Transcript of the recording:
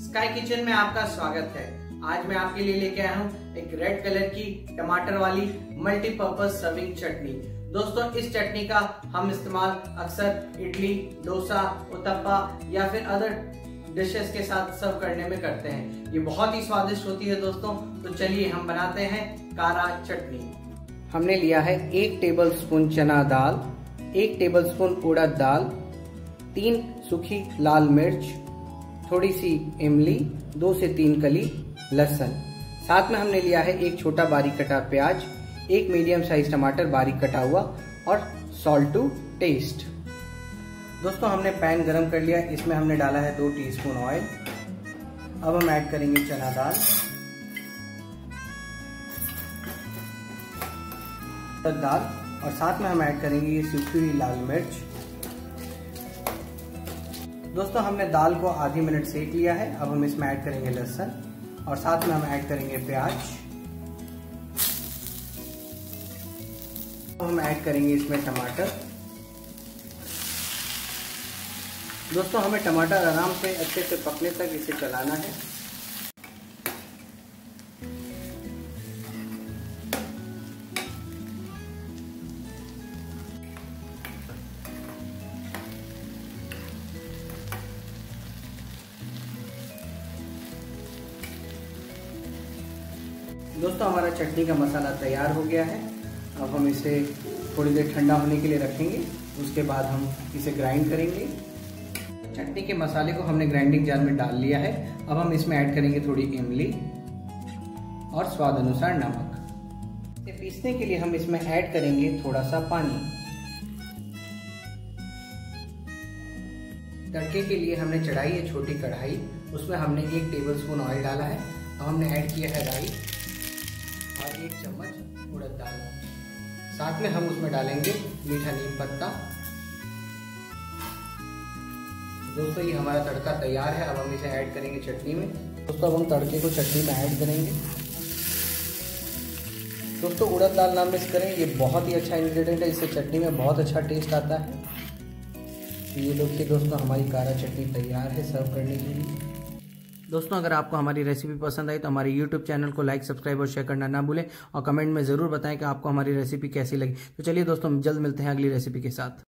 Sky kitchen में आपका स्वागत है। आज मैं आपके लिए लेके आया हूँ एक रेड कलर की टमाटर वाली मल्टीपर्पज सर्विंग चटनी। दोस्तों, इस चटनी का हम इस्तेमाल अक्सर इडली, डोसा, उत्तप्पा या फिर अदर डिशेस के साथ सर्व करने में करते हैं। ये बहुत ही स्वादिष्ट होती है दोस्तों। तो चलिए हम बनाते हैं कारा चटनी। हमने लिया है एक टेबल स्पून चना दाल, एक टेबल स्पून उड़द दाल, तीन सूखी लाल मिर्च थोड़ी सी इमली, दो से तीन कली लहसन। साथ में हमने लिया है एक छोटा बारीक कटा प्याज, एक मीडियम साइज़ टमाटर बारीक कटा हुआ और सॉल्ट टू टेस्ट दोस्तों, हमने पैन गरम कर लिया। इसमें हमने डाला है दो टीस्पून ऑयल। अब हम ऐड करेंगे चना दाल। दाल। और साथ में हम ऐड करेंगे ये सूखी हुई लाल मिर्च। दोस्तों, हमने दाल को आधी मिनट सेक लिया है। अब हम इसमें ऐड करेंगे लहसुन और साथ में हम ऐड करेंगे प्याज। हम ऐड करेंगे इसमें टमाटर। दोस्तों, हमें टमाटर आराम से अच्छे से पकने तक इसे चलाना है। दोस्तों, हमारा चटनी का मसाला तैयार हो गया है। अब हम इसे थोड़ी देर ठंडा होने के लिए रखेंगे। उसके बाद हम इसे ग्राइंड करेंगे। चटनी के मसाले को हमने ग्राइंडिंग जार में डाल लिया है। अब हम इसमें ऐड करेंगे थोड़ी इमली और स्वाद अनुसार नमक। इसे पीसने के लिए हम इसमें ऐड करेंगे थोड़ा सा पानी। तड़के के लिए हमने चढ़ाई है छोटी कढ़ाई। उसमें हमने एक टेबल स्पून ऑयल डाला है। अब हमने ऐड किया है राई। और एक चम्मच उड़द दाल। साथ में हम उसमें डालेंगे मीठा नीम पत्ता। दोस्तों, ये हमारा तड़का तैयार है। अब हम इसे ऐड करेंगे चटनी में। दोस्तों, अब हम तड़के को चटनी में ऐड करेंगे। दोस्तों, उड़द दाल ना मिस करें। ये बहुत ही अच्छा इंग्रेडिएंट है। इससे चटनी में बहुत अच्छा टेस्ट आता है। ये देखिए दोस्तों, हमारी कारा चटनी तैयार है सर्व करने के लिए। दोस्तों, अगर आपको हमारी रेसिपी पसंद आई तो हमारे यूट्यूब चैनल को लाइक सब्सक्राइब और शेयर करना ना भूलें और कमेंट में ज़रूर बताएँ कि आपको हमारी रेसिपी कैसी लगी। तो चलिए दोस्तों जल्द मिलते हैं अगली रेसिपी के साथ।